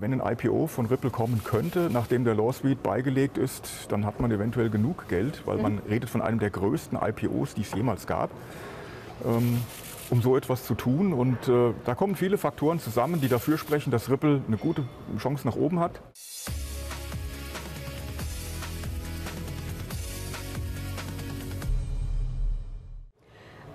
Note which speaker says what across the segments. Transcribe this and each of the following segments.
Speaker 1: Wenn ein IPO von Ripple kommen könnte, nachdem der Lawsuit beigelegt ist, dann hat man eventuell genug Geld, weil man redet von einem der größten IPOs, die es jemals gab, ähm, um so etwas zu tun. Und äh, da kommen viele Faktoren zusammen, die dafür sprechen, dass Ripple eine gute Chance nach oben hat.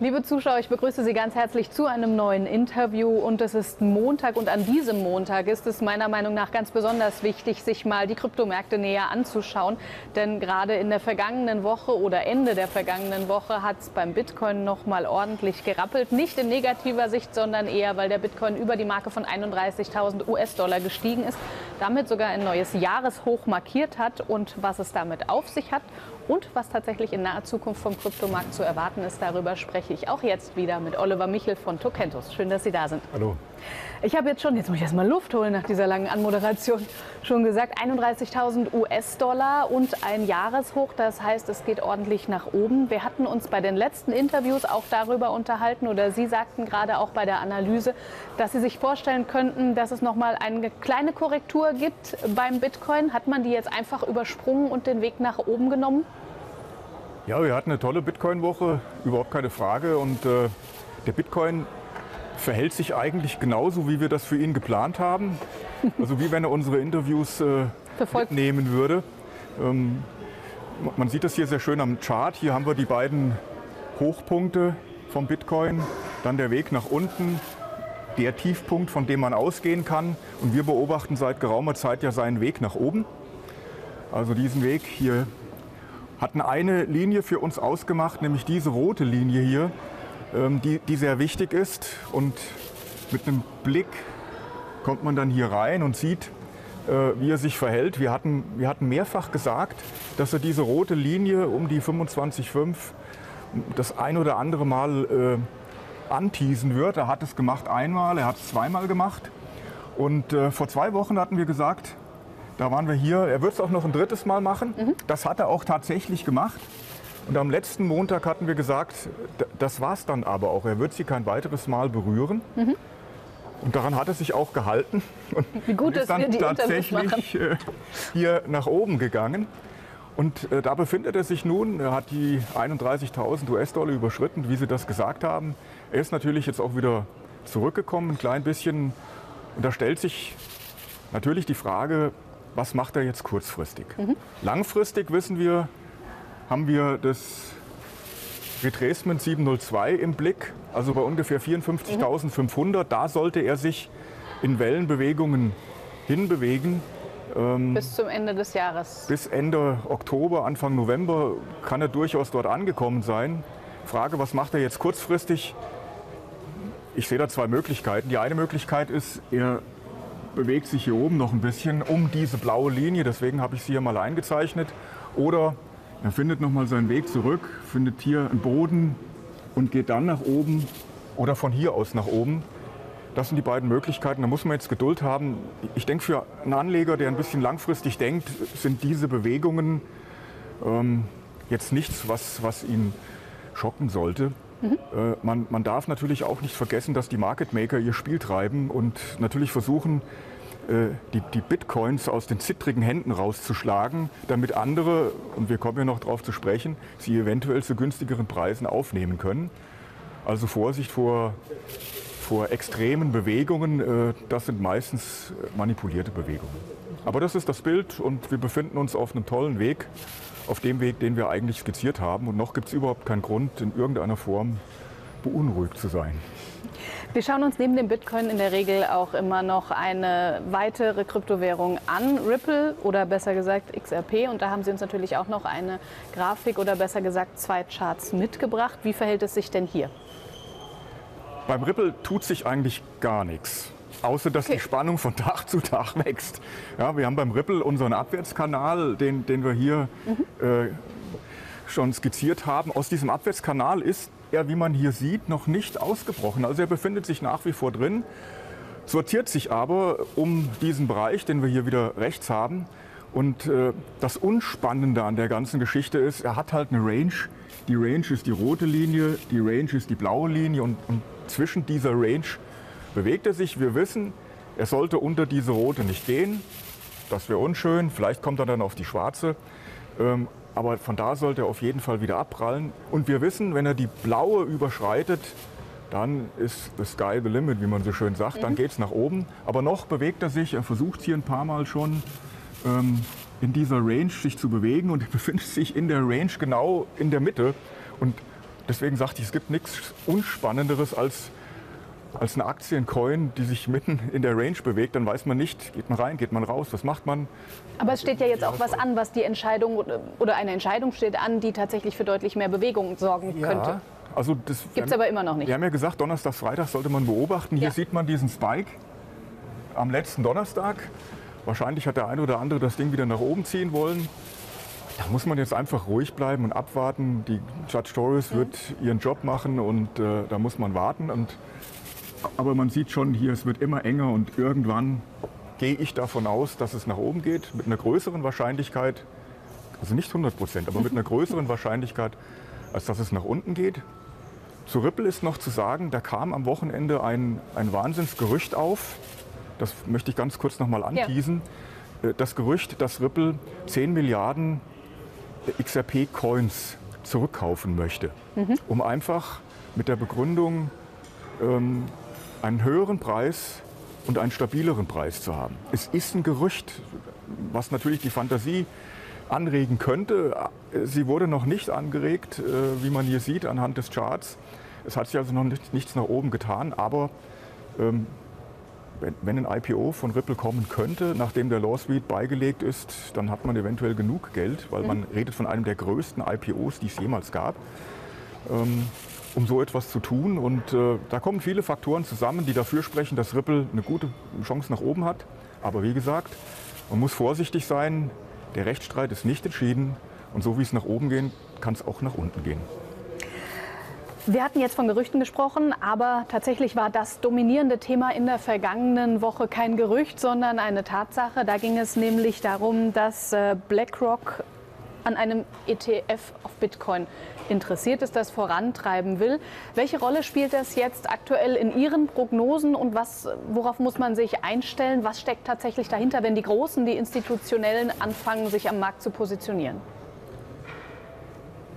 Speaker 2: Liebe Zuschauer, ich begrüße Sie ganz herzlich zu einem neuen Interview. Und es ist Montag und an diesem Montag ist es meiner Meinung nach ganz besonders wichtig, sich mal die Kryptomärkte näher anzuschauen, denn gerade in der vergangenen Woche oder Ende der vergangenen Woche hat es beim Bitcoin noch mal ordentlich gerappelt, nicht in negativer Sicht, sondern eher, weil der Bitcoin über die Marke von 31.000 US-Dollar gestiegen ist, damit sogar ein neues Jahreshoch markiert hat und was es damit auf sich hat und was tatsächlich in naher Zukunft vom Kryptomarkt zu erwarten ist, darüber spreche ich auch jetzt wieder mit Oliver Michel von Tokentos. Schön, dass Sie da sind.
Speaker 1: Hallo.
Speaker 2: Ich habe jetzt schon, jetzt muss ich erstmal Luft holen nach dieser langen Anmoderation, schon gesagt, 31.000 US-Dollar und ein Jahreshoch. Das heißt, es geht ordentlich nach oben. Wir hatten uns bei den letzten Interviews auch darüber unterhalten oder Sie sagten gerade auch bei der Analyse, dass Sie sich vorstellen könnten, dass es nochmal eine kleine Korrektur gibt beim Bitcoin. Hat man die jetzt einfach übersprungen und den Weg nach oben genommen?
Speaker 1: Ja, wir hatten eine tolle Bitcoin-Woche, überhaupt keine Frage. Und äh, der Bitcoin verhält sich eigentlich genauso, wie wir das für ihn geplant haben. Also wie wenn er unsere Interviews äh, nehmen würde. Ähm, man sieht das hier sehr schön am Chart. Hier haben wir die beiden Hochpunkte vom Bitcoin, dann der Weg nach unten, der Tiefpunkt, von dem man ausgehen kann. Und wir beobachten seit geraumer Zeit ja seinen Weg nach oben. Also diesen Weg hier hatten eine Linie für uns ausgemacht, nämlich diese rote Linie hier, die, die sehr wichtig ist. Und mit einem Blick kommt man dann hier rein und sieht, äh, wie er sich verhält. Wir hatten, wir hatten mehrfach gesagt, dass er diese rote Linie um die 25,5 das ein oder andere Mal äh, anteasen wird. Er hat es gemacht einmal, er hat es zweimal gemacht. Und äh, vor zwei Wochen hatten wir gesagt, da waren wir hier. Er wird es auch noch ein drittes Mal machen. Mhm. Das hat er auch tatsächlich gemacht. Und am letzten Montag hatten wir gesagt, das war es dann aber auch. Er wird sie kein weiteres Mal berühren. Mhm. Und daran hat er sich auch gehalten. Und
Speaker 2: Wie gut, ist dann
Speaker 1: tatsächlich äh, hier nach oben gegangen. Und äh, da befindet er sich nun. Er hat die 31.000 US-Dollar überschritten, wie Sie das gesagt haben. Er ist natürlich jetzt auch wieder zurückgekommen, ein klein bisschen. Und da stellt sich natürlich die Frage, was macht er jetzt kurzfristig. Mhm. Langfristig wissen wir, haben wir das Retracement 702 im Blick, also bei ungefähr 54.500. Mhm. Da sollte er sich in Wellenbewegungen hinbewegen.
Speaker 2: Ähm, bis zum Ende des Jahres.
Speaker 1: Bis Ende Oktober, Anfang November kann er durchaus dort angekommen sein. Frage, was macht er jetzt kurzfristig? Ich sehe da zwei Möglichkeiten. Die eine Möglichkeit ist, er bewegt sich hier oben noch ein bisschen um diese blaue Linie, deswegen habe ich sie hier mal eingezeichnet. Oder er findet nochmal seinen Weg zurück, findet hier einen Boden und geht dann nach oben oder von hier aus nach oben. Das sind die beiden Möglichkeiten. Da muss man jetzt Geduld haben. Ich denke, für einen Anleger, der ein bisschen langfristig denkt, sind diese Bewegungen ähm, jetzt nichts, was, was ihn schocken sollte. Mhm. Äh, man, man darf natürlich auch nicht vergessen, dass die Market Maker ihr Spiel treiben und natürlich versuchen, die, die, Bitcoins aus den zittrigen Händen rauszuschlagen, damit andere, und wir kommen ja noch darauf zu sprechen, sie eventuell zu günstigeren Preisen aufnehmen können. Also Vorsicht vor, vor extremen Bewegungen, äh, das sind meistens manipulierte Bewegungen. Aber das ist das Bild und wir befinden uns auf einem tollen Weg auf dem Weg, den wir eigentlich skizziert haben. Und noch gibt es überhaupt keinen Grund, in irgendeiner Form beunruhigt zu sein.
Speaker 2: Wir schauen uns neben dem Bitcoin in der Regel auch immer noch eine weitere Kryptowährung an, Ripple oder besser gesagt XRP. Und da haben Sie uns natürlich auch noch eine Grafik oder besser gesagt zwei Charts mitgebracht. Wie verhält es sich denn hier?
Speaker 1: Beim Ripple tut sich eigentlich gar nichts außer dass okay. die Spannung von Tag zu Tag wächst. Ja, wir haben beim Ripple unseren Abwärtskanal, den, den wir hier mhm. äh, schon skizziert haben. Aus diesem Abwärtskanal ist er, wie man hier sieht, noch nicht ausgebrochen. Also er befindet sich nach wie vor drin, sortiert sich aber um diesen Bereich, den wir hier wieder rechts haben. Und äh, das Unspannende an der ganzen Geschichte ist, er hat halt eine Range. Die Range ist die rote Linie, die Range ist die blaue Linie und, und zwischen dieser Range bewegt er sich. Wir wissen, Er sollte unter diese rote nicht gehen. Das wäre unschön. Vielleicht kommt er dann auf die schwarze. Ähm, aber von da sollte er auf jeden Fall wieder abprallen. Und wir wissen, wenn er die blaue überschreitet, dann ist the sky the limit, wie man so schön sagt. Dann geht es nach oben. Aber noch bewegt er sich. Er versucht hier ein paar Mal schon ähm, in dieser Range sich zu bewegen und er befindet sich in der Range genau in der Mitte. Und deswegen sagte ich, es gibt nichts Unspannenderes als als eine Aktiencoin, die sich mitten in der Range bewegt, dann weiß man nicht, geht man rein, geht man raus, was macht man.
Speaker 2: Aber es steht ja jetzt auch was an, was die Entscheidung oder eine Entscheidung steht an, die tatsächlich für deutlich mehr Bewegung sorgen ja. könnte.
Speaker 1: Also das
Speaker 2: gibt es aber immer noch nicht.
Speaker 1: Wir haben ja gesagt, Donnerstag, Freitag sollte man beobachten. Hier ja. sieht man diesen Spike am letzten Donnerstag. Wahrscheinlich hat der eine oder andere das Ding wieder nach oben ziehen wollen. Da muss man jetzt einfach ruhig bleiben und abwarten. Die Judge Torres mhm. wird ihren Job machen und äh, da muss man warten. Und aber man sieht schon hier, es wird immer enger und irgendwann gehe ich davon aus, dass es nach oben geht mit einer größeren Wahrscheinlichkeit, also nicht 100 Prozent, aber mit einer größeren Wahrscheinlichkeit, als dass es nach unten geht. Zu Ripple ist noch zu sagen, da kam am Wochenende ein, ein Wahnsinnsgerücht auf. Das möchte ich ganz kurz noch mal anteasen. Ja. Äh, das Gerücht, dass Ripple 10 Milliarden XRP-Coins zurückkaufen möchte, mhm. um einfach mit der Begründung, ähm, einen höheren Preis und einen stabileren Preis zu haben. Es ist ein Gerücht, was natürlich die Fantasie anregen könnte. Sie wurde noch nicht angeregt, äh, wie man hier sieht anhand des Charts. Es hat sich also noch nichts nach oben getan, aber ähm, wenn, ein IPO von Ripple kommen könnte, nachdem der Lawsuit beigelegt ist, dann hat man eventuell genug Geld, weil man redet von einem der größten IPOs, die es jemals gab. Ähm, um so etwas zu tun. Und äh, da kommen viele Faktoren zusammen, die dafür sprechen, dass Ripple eine gute Chance nach oben hat. Aber wie gesagt, man muss vorsichtig sein. Der Rechtsstreit ist nicht entschieden. Und so wie es nach oben geht, kann es auch nach unten gehen.
Speaker 2: Wir hatten jetzt von Gerüchten gesprochen, aber tatsächlich war das dominierende Thema in der vergangenen Woche kein Gerücht, sondern eine Tatsache. Da ging es nämlich darum, dass äh, BlackRock an einem ETF auf Bitcoin interessiert ist, das vorantreiben will. Welche Rolle spielt das jetzt aktuell in Ihren Prognosen und was, worauf muss man sich einstellen? Was steckt tatsächlich dahinter, wenn die Großen, die Institutionellen anfangen, sich am Markt zu positionieren?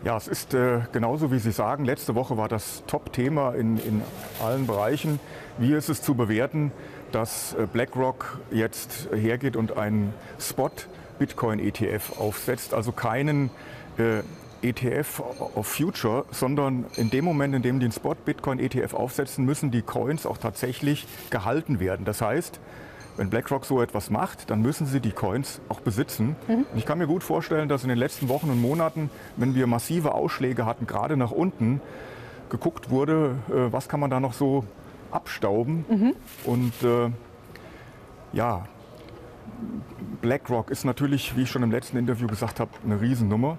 Speaker 1: Ja, es ist äh, genauso wie Sie sagen. Letzte Woche war das Top-Thema in, in allen Bereichen. Wie ist es zu bewerten, dass äh, BlackRock jetzt hergeht und einen Spot-Bitcoin-ETF aufsetzt, also keinen äh, ETF auf Future, sondern in dem Moment, in dem die einen Spot Bitcoin ETF aufsetzen, müssen die Coins auch tatsächlich gehalten werden. Das heißt, wenn BlackRock so etwas macht, dann müssen sie die Coins auch besitzen. Mhm. ich kann mir gut vorstellen, dass in den letzten Wochen und Monaten, wenn wir massive Ausschläge hatten, gerade nach unten, geguckt wurde, äh, was kann man da noch so abstauben. Mhm. Und äh, ja, BlackRock ist natürlich, wie ich schon im letzten Interview gesagt habe, eine Riesennummer.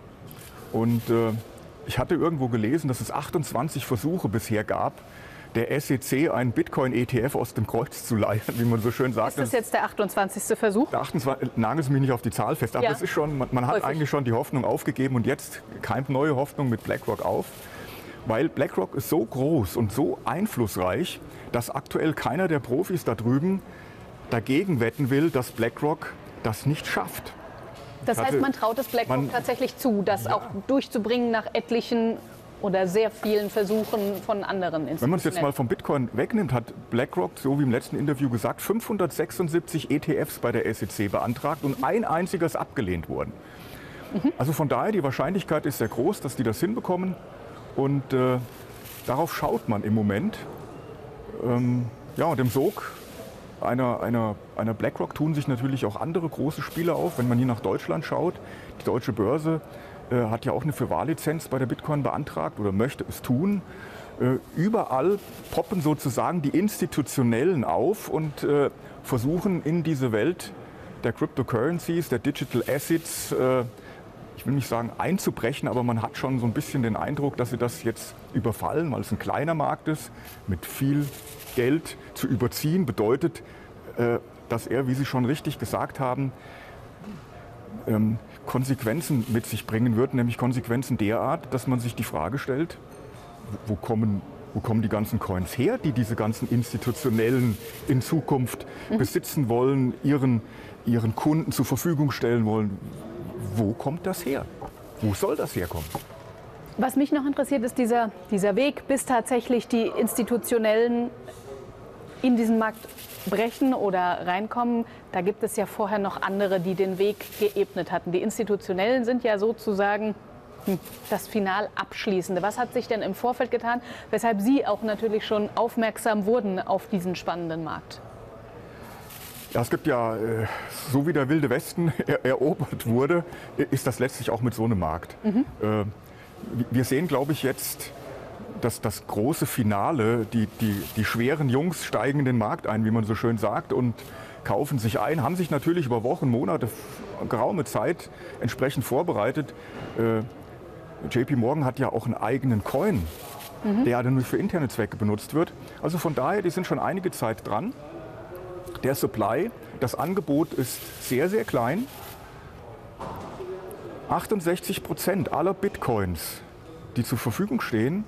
Speaker 1: Und äh, ich hatte irgendwo gelesen, dass es 28 Versuche bisher gab, der SEC einen Bitcoin-ETF aus dem Kreuz zu leihen, wie man so schön sagt.
Speaker 2: Ist das jetzt der 28. Versuch? Der
Speaker 1: 28, nageln Sie mich nicht auf die Zahl fest, aber ja. es ist schon, man, man hat eigentlich schon die Hoffnung aufgegeben und jetzt keimt neue Hoffnung mit BlackRock auf. Weil BlackRock ist so groß und so einflussreich, dass aktuell keiner der Profis da drüben dagegen wetten will, dass BlackRock das nicht schafft.
Speaker 2: Das heißt, man traut es BlackRock man, tatsächlich zu, das ja. auch durchzubringen nach etlichen oder sehr vielen Versuchen von anderen
Speaker 1: Institutionen. Wenn man es jetzt mal vom Bitcoin wegnimmt, hat BlackRock, so wie im letzten Interview gesagt, 576 ETFs bei der SEC beantragt und ein einziges abgelehnt worden. Mhm. Also von daher, die Wahrscheinlichkeit ist sehr groß, dass die das hinbekommen. Und äh, darauf schaut man im Moment. Ähm, ja, und im Sog einer, einer, einer BlackRock tun sich natürlich auch andere große Spieler auf. Wenn man hier nach Deutschland schaut, die deutsche Börse äh, hat ja auch eine Fürwahrlizenz bei der Bitcoin beantragt oder möchte es tun. Äh, überall poppen sozusagen die Institutionellen auf und äh, versuchen in diese Welt der Cryptocurrencies, der Digital Assets, äh, ich will nicht sagen einzubrechen, aber man hat schon so ein bisschen den Eindruck, dass sie das jetzt überfallen, weil es ein kleiner Markt ist mit viel Geld zu überziehen, bedeutet, äh, dass er, wie Sie schon richtig gesagt haben, ähm, Konsequenzen mit sich bringen wird, nämlich Konsequenzen derart, dass man sich die Frage stellt, wo kommen wo kommen die ganzen Coins her, die diese ganzen Institutionellen in Zukunft mhm. besitzen wollen, ihren, ihren Kunden zur Verfügung stellen wollen. Wo kommt das her? Wo soll das herkommen?
Speaker 2: Was mich noch interessiert, ist dieser, dieser Weg, bis tatsächlich die Institutionellen in diesen Markt brechen oder reinkommen. Da gibt es ja vorher noch andere, die den Weg geebnet hatten. Die Institutionellen sind ja sozusagen hm, das Final abschließende. Was hat sich denn im Vorfeld getan, weshalb Sie auch natürlich schon aufmerksam wurden auf diesen spannenden Markt?
Speaker 1: Ja, es gibt ja, äh, so wie der Wilde Westen erobert wurde, ist das letztlich auch mit so einem Markt. Mhm. Äh, wir sehen, glaube ich, jetzt dass das große Finale, die, die, die schweren Jungs steigen in den Markt ein, wie man so schön sagt, und kaufen sich ein, haben sich natürlich über Wochen, Monate, geraume Zeit entsprechend vorbereitet. Äh, JP Morgan hat ja auch einen eigenen Coin, mhm. der dann nur für interne Zwecke benutzt wird. Also von daher, die sind schon einige Zeit dran. Der Supply, das Angebot ist sehr, sehr klein. 68 Prozent aller Bitcoins, die zur Verfügung stehen,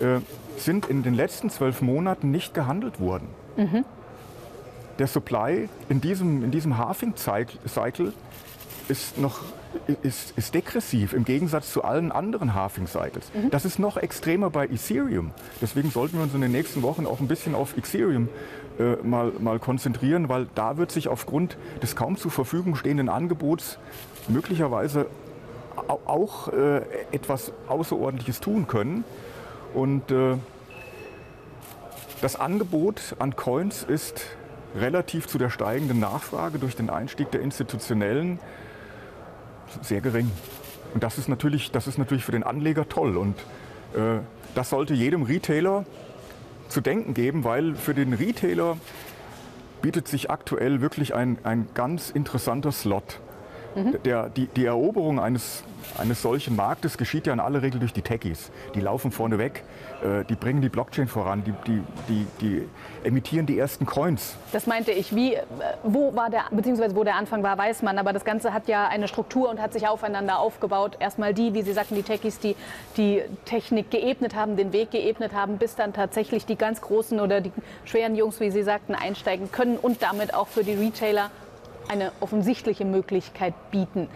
Speaker 1: äh, sind in den letzten zwölf Monaten nicht gehandelt worden. Mhm. Der Supply in diesem, in diesem Halving-Cycle ist noch ist, ist degressiv im Gegensatz zu allen anderen Halving-Cycles. Mhm. Das ist noch extremer bei Ethereum. Deswegen sollten wir uns in den nächsten Wochen auch ein bisschen auf Ethereum äh, mal, mal konzentrieren, weil da wird sich aufgrund des kaum zur Verfügung stehenden Angebots möglicherweise auch äh, etwas Außerordentliches tun können. Und äh, das Angebot an Coins ist relativ zu der steigenden Nachfrage durch den Einstieg der institutionellen sehr gering. Und das ist natürlich, das ist natürlich für den Anleger toll. Und äh, das sollte jedem Retailer zu denken geben, weil für den Retailer bietet sich aktuell wirklich ein, ein ganz interessanter Slot. Mhm. Der, die, die Eroberung eines, eines solchen Marktes geschieht ja in aller Regel durch die Techies. Die laufen vorne weg, äh, die bringen die Blockchain voran, die, die, die, die emittieren die ersten Coins.
Speaker 2: Das meinte ich. Wie, äh, wo war der, beziehungsweise wo der Anfang war, weiß man. Aber das Ganze hat ja eine Struktur und hat sich aufeinander aufgebaut. Erstmal die, wie Sie sagten, die Techies, die die Technik geebnet haben, den Weg geebnet haben, bis dann tatsächlich die ganz großen oder die schweren Jungs, wie Sie sagten, einsteigen können und damit auch für die Retailer eine offensichtliche Möglichkeit bieten.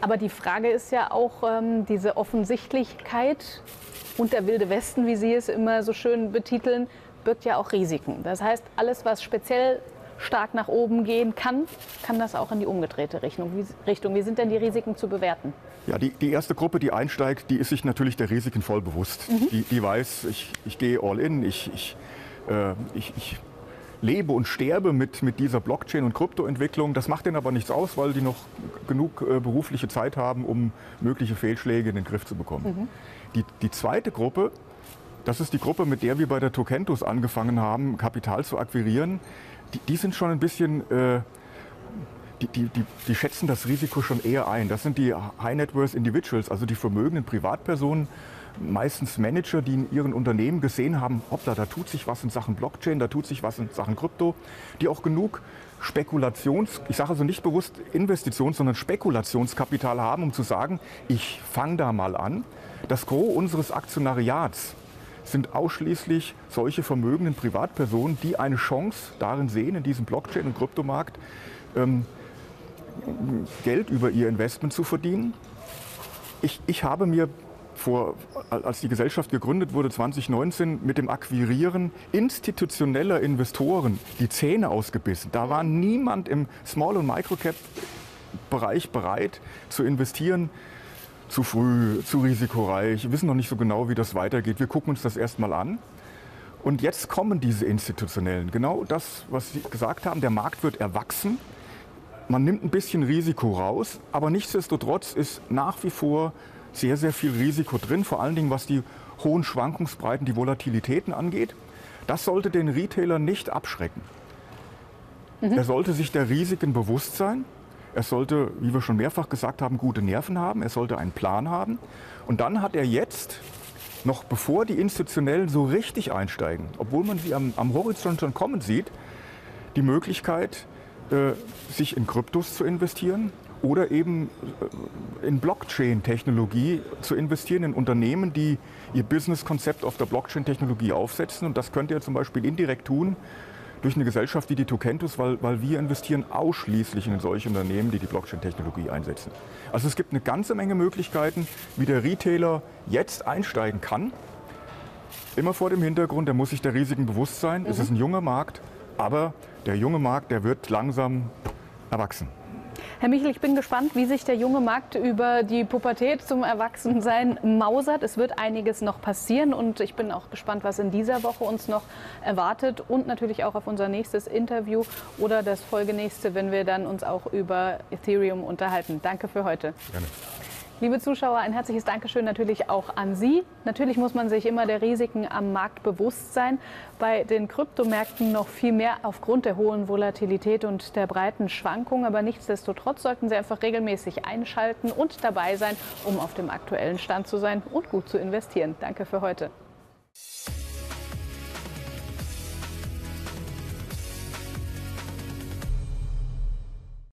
Speaker 2: Aber die Frage ist ja auch ähm, diese Offensichtlichkeit und der wilde Westen, wie Sie es immer so schön betiteln, birgt ja auch Risiken. Das heißt, alles, was speziell stark nach oben gehen kann, kann das auch in die umgedrehte Richtung. Wie, Richtung. Wie sind denn die Risiken zu bewerten?
Speaker 1: Ja, die, die erste Gruppe, die einsteigt, die ist sich natürlich der Risiken voll bewusst. Mhm. Die, die weiß, ich, ich gehe all in, ich, ich, äh, ich, ich lebe und sterbe mit, mit dieser Blockchain- und Kryptoentwicklung. Das macht denen aber nichts aus, weil die noch genug äh, berufliche Zeit haben, um mögliche Fehlschläge in den Griff zu bekommen. Mhm. Die, die zweite Gruppe, das ist die Gruppe, mit der wir bei der Tokentus angefangen haben, Kapital zu akquirieren. Die, die sind schon ein bisschen, äh, die, die, die, die, schätzen das Risiko schon eher ein. Das sind die High Net Worth Individuals, also die vermögenden Privatpersonen meistens Manager, die in ihren Unternehmen gesehen haben, hoppla, da tut sich was in Sachen Blockchain, da tut sich was in Sachen Krypto, die auch genug Spekulations, ich sage also nicht bewusst Investitions, sondern Spekulationskapital haben, um zu sagen, ich fange da mal an. Das Gros unseres Aktionariats sind ausschließlich solche vermögenden Privatpersonen, die eine Chance darin sehen, in diesem Blockchain- und Kryptomarkt ähm, Geld über ihr Investment zu verdienen. Ich, ich habe mir vor, als die Gesellschaft gegründet wurde 2019 mit dem Akquirieren institutioneller Investoren die Zähne ausgebissen. Da war niemand im Small- und Microcap-Bereich bereit zu investieren. Zu früh, zu risikoreich, wir wissen noch nicht so genau, wie das weitergeht. Wir gucken uns das erstmal an. Und jetzt kommen diese Institutionellen. Genau das, was Sie gesagt haben, der Markt wird erwachsen. Man nimmt ein bisschen Risiko raus, aber nichtsdestotrotz ist nach wie vor sehr, sehr viel Risiko drin, vor allen Dingen was die hohen Schwankungsbreiten, die Volatilitäten angeht. Das sollte den Retailer nicht abschrecken. Mhm. Er sollte sich der Risiken bewusst sein. Er sollte, wie wir schon mehrfach gesagt haben, gute Nerven haben. Er sollte einen Plan haben. Und dann hat er jetzt, noch bevor die Institutionellen so richtig einsteigen, obwohl man sie am, am Horizont schon kommen sieht, die Möglichkeit, äh, sich in Kryptos zu investieren oder eben äh, in Blockchain-Technologie zu investieren, in Unternehmen, die ihr Business-Konzept auf der Blockchain-Technologie aufsetzen. Und das könnt ihr zum Beispiel indirekt tun durch eine Gesellschaft wie die Tukentus, weil, weil wir investieren ausschließlich in solche Unternehmen, die die Blockchain-Technologie einsetzen. Also es gibt eine ganze Menge Möglichkeiten, wie der Retailer jetzt einsteigen kann. Immer vor dem Hintergrund, der muss sich der Risiken bewusst sein. Mhm. Es ist ein junger Markt, aber der junge Markt, der wird langsam erwachsen.
Speaker 2: Herr Michel, ich bin gespannt, wie sich der junge Markt über die Pubertät zum Erwachsensein mausert. Es wird einiges noch passieren und ich bin auch gespannt, was in dieser Woche uns noch erwartet und natürlich auch auf unser nächstes Interview oder das folgenächste, wenn wir dann uns auch über Ethereum unterhalten. Danke für heute. Gerne. Liebe Zuschauer, ein herzliches Dankeschön natürlich auch an Sie. Natürlich muss man sich immer der Risiken am Markt bewusst sein. Bei den Kryptomärkten noch viel mehr aufgrund der hohen Volatilität und der breiten Schwankungen. Aber nichtsdestotrotz sollten Sie einfach regelmäßig einschalten und dabei sein, um auf dem aktuellen Stand zu sein und gut zu investieren. Danke für heute.